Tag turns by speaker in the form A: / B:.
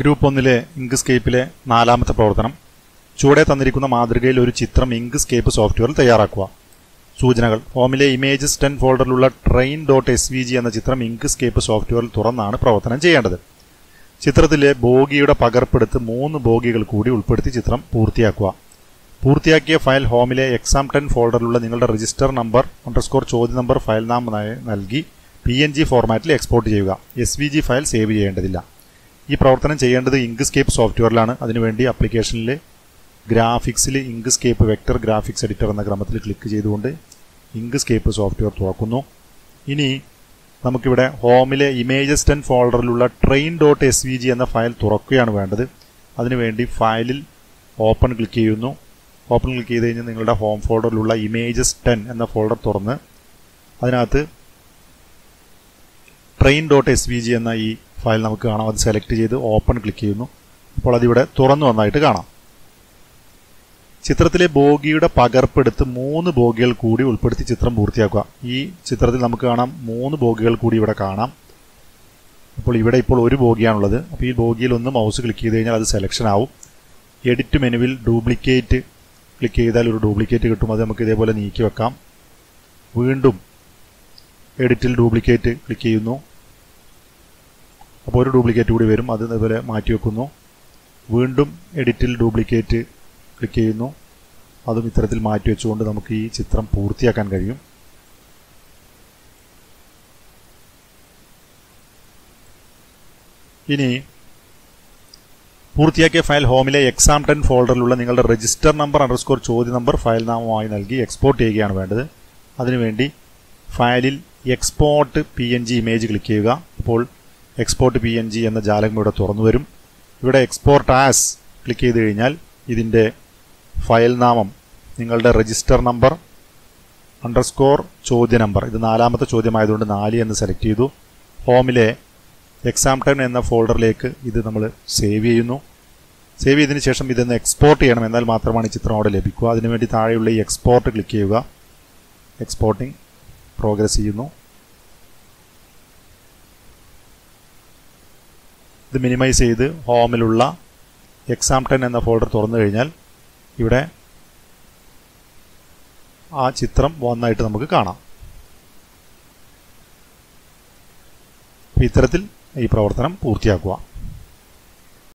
A: Group ഒന്നിലെ ഇങ്ക്സ്കേപ്പിലെ നാലാമത്തെ പ്രവർത്തനം. ചുവടെ തന്നിരിക്കുന്ന മാതൃകയിൽ ഒരു ചിത്രം ഇങ്ക്സ്കേപ്പ് സോഫ്റ്റ്വെയറിൽ തയ്യാറാക്കുക. സൂചനകൾ. ഹോമിലെ images ten ഫോൾഡറിലുള്ള train dot S V G എന്ന ചിത്രം ഇങ്ക്സ്കേപ്പ് സോഫ്റ്റ്വെയറിൽ തുറന്നാണ് പ്രവർത്തനം ചെയ്യേണ്ടത്. ചിത്രത്തിലെ ബോഗിയുടെ പകർപ്പെടുത്ത് മൂന്ന് ബോഗികൾ കൂടി ഉൾപ്പെടുത്തി ചിത്രം പൂർത്തിയാക്കുക. പൂർത്തിയാക്കിയ ഫയൽ ഹോമിലെ എക്സാം ടെൻ ഫോൾഡറിലുള്ള നിങ്ങളുടെ രജിസ്റ്റർ നമ്പർ അണ്ടർസ്കോർ ചോദ്യ നമ്പർ ഫയൽ നാം നൽകി പി എൻ ജി ഫോർമാറ്റിൽ എക്സ്പോർട്ട് ചെയ്യുക. S V G file save ചെയ്യേണ്ടതില്ല. ഈ പ്രവർത്തനം ചെയ്യേണ്ടത് ഇങ്ക്സ്കേപ്പ് സോഫ്റ്റ്വെയറിലാണ് അതിനുവേണ്ടി അപ്ലിക്കേഷനിൽ ഗ്രാഫിക്സിൽ ഇങ്ക്സ്കേപ്പ് വെക്ടർ ഗ്രാഫിക്സ് എഡിറ്റർ എന്ന ക്രമത്തിൽ ക്ലിക്ക് ചെയ്തുകൊണ്ട് ഇങ്ക്സ്കേപ്പ് സോഫ്റ്റ്വെയർ തുറക്കുന്നു. ഇനി നമുക്കിവിടെ ഹോമിലെ images ten ഫോൾഡറിലുള്ള train dot S V G എന്ന ഫയൽ തുറക്കുകയാണ് വേണ്ടത്. അതിനുവേണ്ടി ഫയലിൽ ഓപ്പൺ ക്ലിക്ക് ചെയ്യുന്നു. ഓപ്പൺ ക്ലിക്ക് ചെയ്ത് കഴിഞ്ഞാൽ നിങ്ങളുടെ ഹോം ഫോൾഡറിലുള്ള ഇമേജസ് ടെൻ എന്ന ഫോൾഡർ തുറന്ന് അതിനകത്ത് train dot S V G എന്ന ഈ ഫയൽ നമുക്ക് കാണാം. അത് സെലക്ട് ചെയ്ത് ഓപ്പൺ ക്ലിക്ക് ചെയ്യുന്നു. അപ്പോൾ അതിവിടെ തുറന്നു വന്നായിട്ട് കാണാം. ചിത്രത്തിലെ ബോഗിയുടെ പകർപ്പെടുത്ത് മൂന്ന് ബോഗികൾ കൂടി ഉൾപ്പെടുത്തി ചിത്രം പൂർത്തിയാക്കുക. ഈ ചിത്രത്തിൽ നമുക്ക് കാണാം മൂന്ന് ബോഗികൾ കൂടി ഇവിടെ കാണാം. അപ്പോൾ ഇവിടെ ഇപ്പോൾ ഒരു ബോഗിയാണുള്ളത്. അപ്പോൾ ഈ ബോഗിയിൽ ഒന്ന് മൗസ് ക്ലിക്ക് ചെയ്ത് കഴിഞ്ഞാൽ അത് സെലക്ഷൻ ആവും. എഡിറ്റ് മെനുവിൽ ഡ്യൂപ്ലിക്കേറ്റ് ക്ലിക്ക് ചെയ്താൽ ഒരു ഡ്യൂപ്ലിക്കേറ്റ് കിട്ടും. അത് നമുക്ക് ഇതേപോലെ നീക്കി വെക്കാം. വീണ്ടും എഡിറ്റിൽ ഡ്യൂപ്ലിക്കേറ്റ് ക്ലിക്ക് ചെയ്യുന്നു. അപ്പോൾ ഒരു ഡ്യൂപ്ലിക്കേറ്റ് കൂടി വരും. അത് ഇതുപോലെ മാറ്റി വെക്കുന്നു. വീണ്ടും എഡിറ്റിൽ ഡ്യൂപ്ലിക്കേറ്റ് ക്ലിക്ക് ചെയ്യുന്നു. അതും ഇത്തരത്തിൽ മാറ്റി വെച്ചുകൊണ്ട് നമുക്ക് ഈ ചിത്രം പൂർത്തിയാക്കാൻ കഴിയും. ഇനി പൂർത്തിയാക്കിയ ഫയൽ ഹോമിലെ എക്സാം ടെൻ ഫോൾഡറിലുള്ള നിങ്ങളുടെ രജിസ്റ്റർ നമ്പർ അണ്ടർസ്കോർ ചോദ്യ നമ്പർ ഫയൽ നാമമായി നൽകി എക്സ്പോർട്ട് ചെയ്യുകയാണ് വേണ്ടത്. അതിനുവേണ്ടി ഫയലിൽ export P N G image click ചെയ്യുക. അപ്പോൾ എക്സ്പോർട്ട് പി എൻ ജി എന്ന ജാലകം ഇവിടെ തുറന്നു വരും. ഇവിടെ എക്സ്പോർട്ട് ആസ് ക്ലിക്ക് ചെയ്ത് കഴിഞ്ഞാൽ ഇതിന്റെ ഫയൽ നാമം നിങ്ങളുടെ രജിസ്റ്റർ നമ്പർ അണ്ടർസ്കോർ ചോദ്യ നമ്പർ ഇത് നാലാമത്തെ ചോദ്യമായതുകൊണ്ട് നാല് എന്ന് സെലക്ട് ചെയ്തു. ഹോമിലെ എക്സാം ടൈം എന്ന ഫോൾഡറിലേക്ക് ഇത് നമ്മൾ സേവ് ചെയ്യുന്നു. സേവ് ചെയ്തതിന് ശേഷം ഇതൊന്ന് എക്സ്പോർട്ട് ചെയ്യണം. എന്നാൽ മാത്രമാണ് ഈ ചിത്രം അവിടെ ലഭിക്കുക. അതിനുവേണ്ടി താഴെയുള്ള ഈ എക്സ്പോർട്ട് ക്ലിക്ക് ചെയ്യുക. എക്സ്പോർട്ടിംഗ് പ്രോഗ്രസ് ചെയ്യുന്നു. ഇത് മിനിമൈസ് ചെയ്ത് ഹോമിലുള്ള എക്സാം ടെൻ എന്ന ഫോൾഡർ തുറന്നു കഴിഞ്ഞാൽ ഇവിടെ ആ ചിത്രം വന്നായിട്ട് നമുക്ക് കാണാം. ഇത്തരത്തിൽ ഈ പ്രവർത്തനം പൂർത്തിയാക്കുക.